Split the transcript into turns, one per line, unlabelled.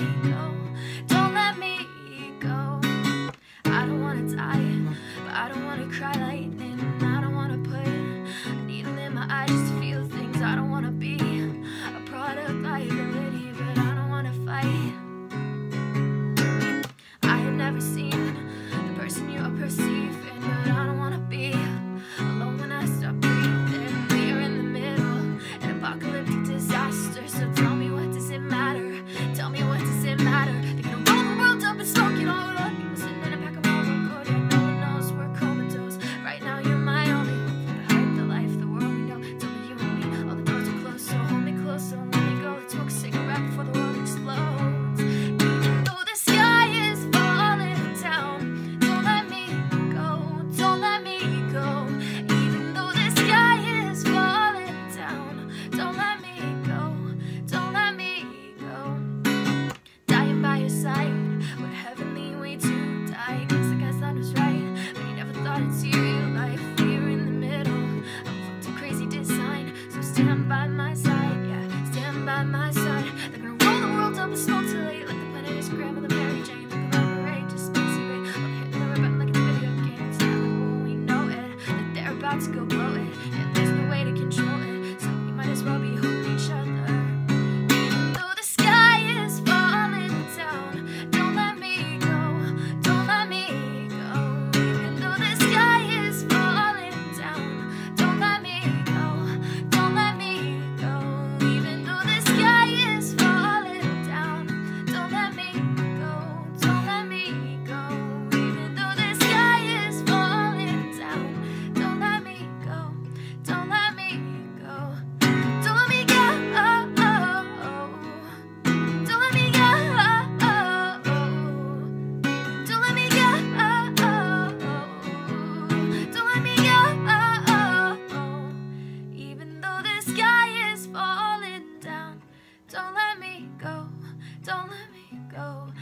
Don't let me go. I don't wanna die, but I don't wanna cry lightning. Stand by my side, yeah, stand by my side. They're gonna roll the world up in smoke till late, like the planet is Graham and the Mary Jane. The Think just outrageous, spicy rain. Love hitting the ribbon like a video game. It's not like when we know it, that they're about to go blow it. Yeah, there's no way to control it, so you might as well be. go.